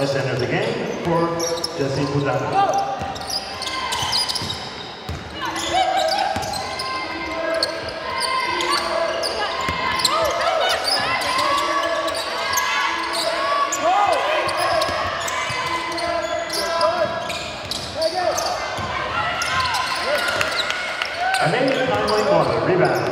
as end of the game for Jesse Budaka. Amazing timely corner, rebound.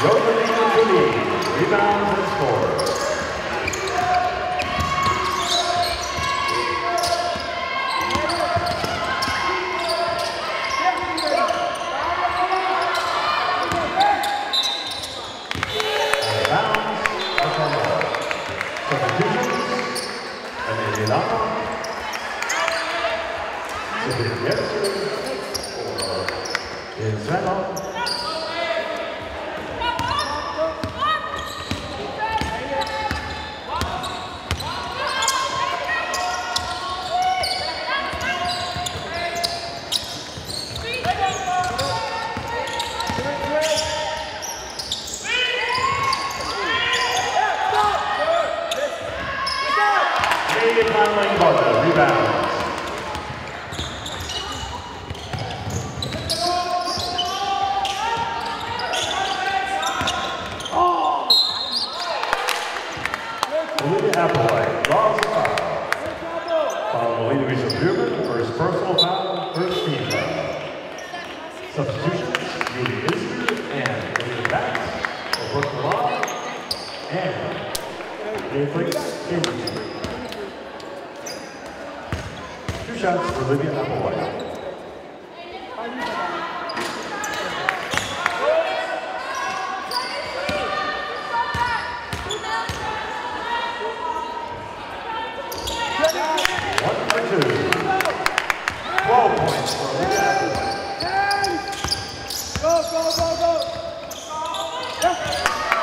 Rosalina Goodwin rebound and score. on Luis Huber for his personal foul, first team foul. Substitutions, Judy Isner and David Bax for Brooklyn. Law and David Kingsbury. Two shots for Olivia Applewhite. go, go, go, go. go.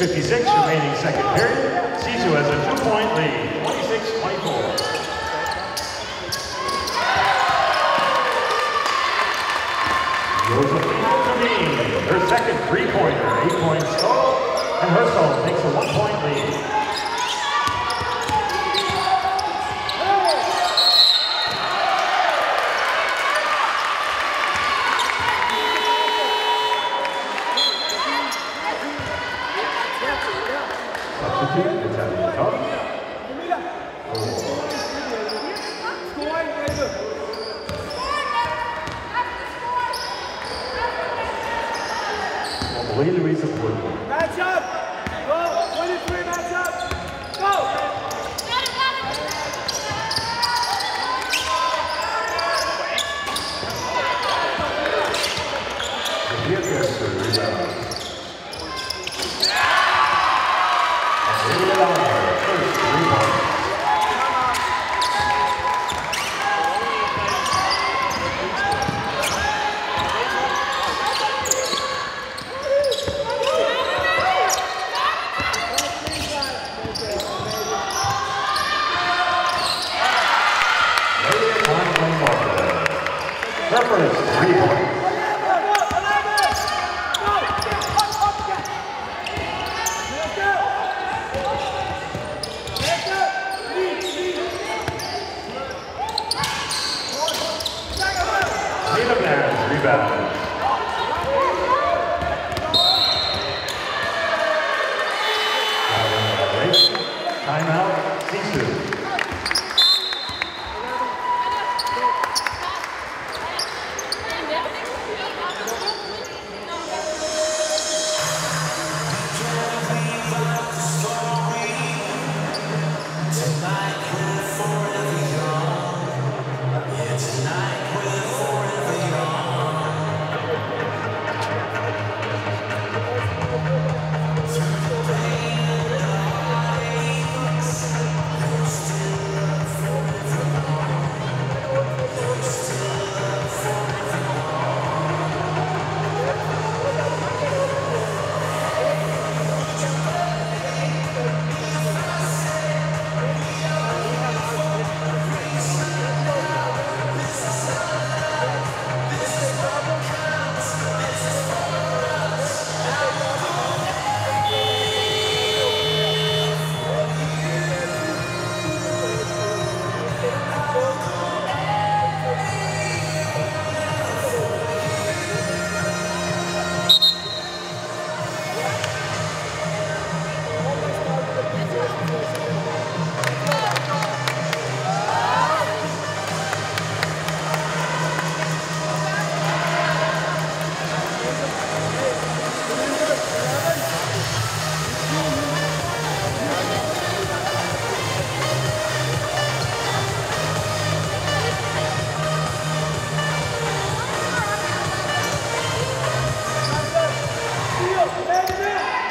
6.56 remaining second period. Sisu has a two-point lead, 26-24. Josephine Kameen, her second three-pointer, eight points total, and Hørsholm takes a one-point lead. Well, Hilary support. Match up! back.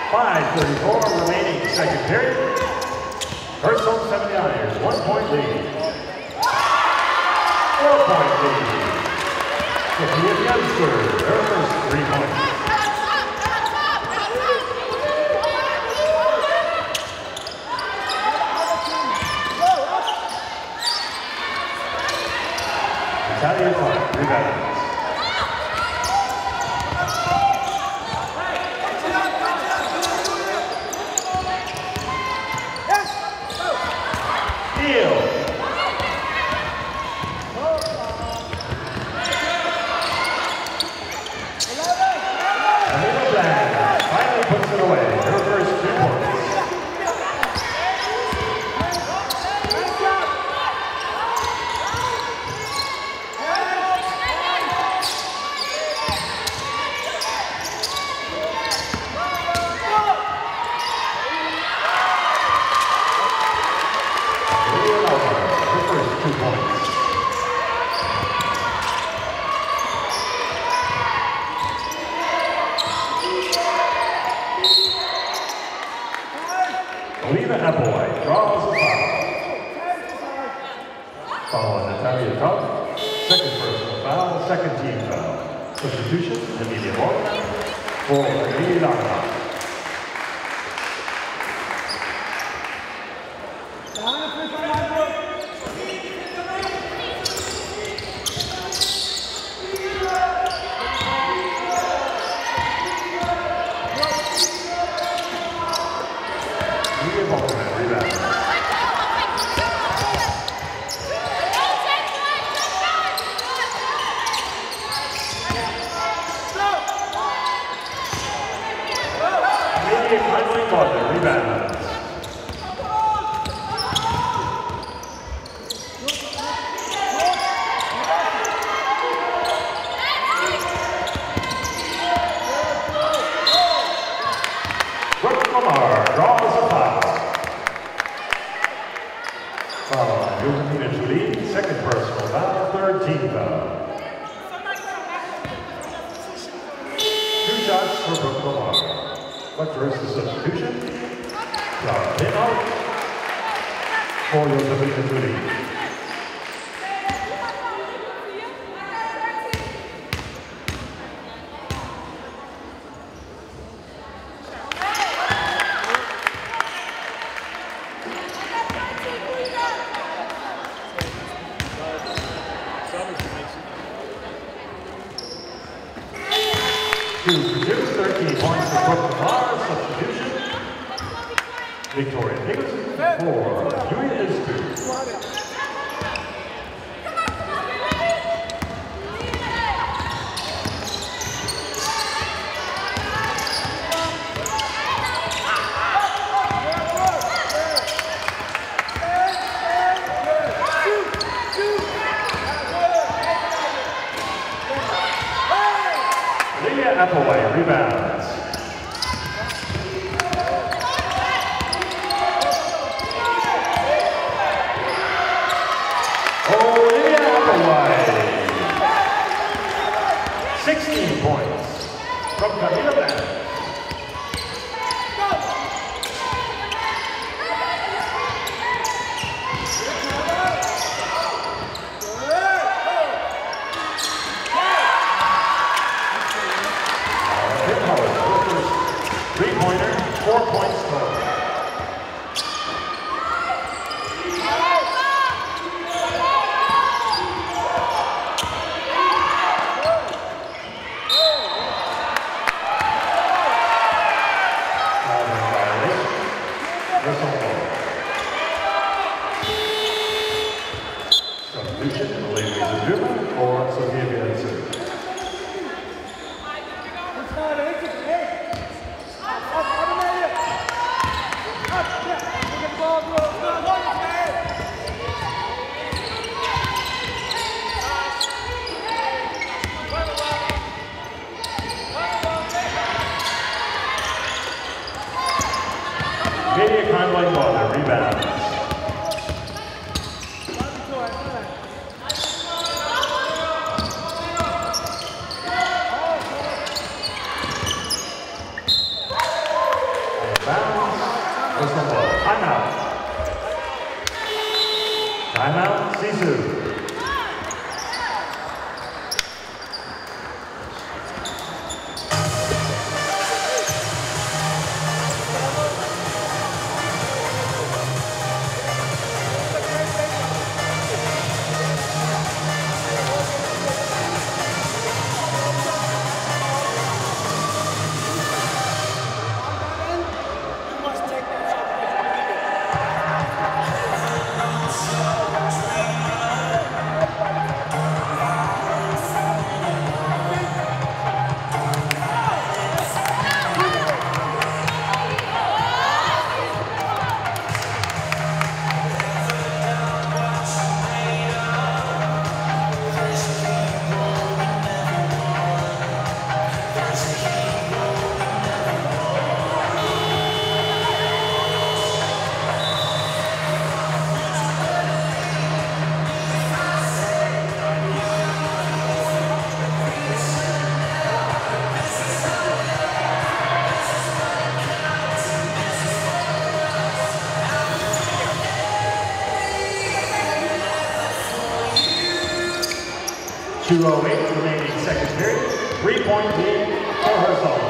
5.34 remaining second period. Hørsholm 79ers, one point lead. Four point lead. If you have their first three point Hill. Lebih heboh. Foul on Wilhelmina Julie, second personal foul, third team foul. Two shots for Brooke Lamar. What first the substitution? Clara Pin out for Wilhelmina Julie. Produce 13 points for Brooke Lamar, substitution. Victoria Nicholson for Isbu. Leah Applewhite rebounds. Olivia Applewhite. 16 points from Camila Bennett. Pin Howard, her first three-pointer, four points total. Foul violation. Whistle ball. Substitution, ladies and gentlemen, for Sophia Bielitsa. Media Conway Butler rebounds. Bounds. Two oh eight remaining second period. Three-point lead for Herzog.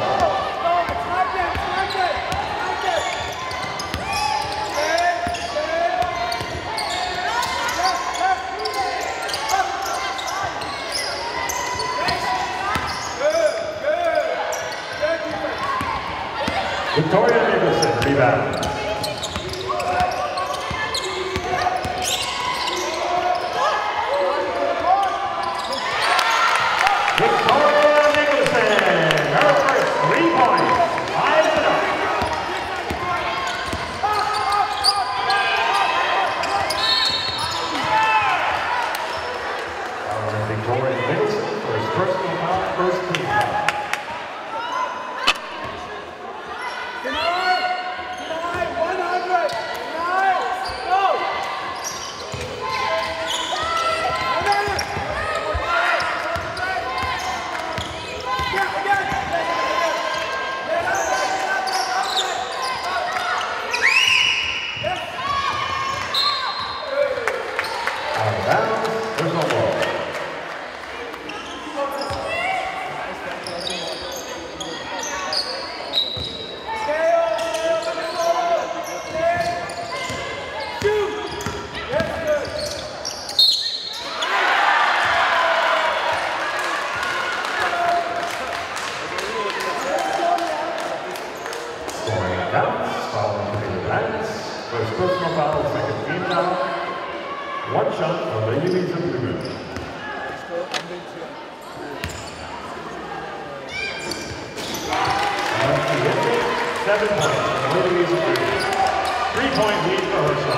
Victoria Nicholson rebound. Victoria Nicholson, her first three points, eyes it up. counts, following between the backs. First personal foul, second team foul. One shot for Lady Leeds of Blue. Seven points, Lady Leeds of Blue. Three-point lead for.